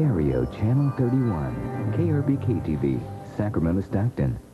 Stereo Channel 31, KRBK TV, Sacramento, Stockton.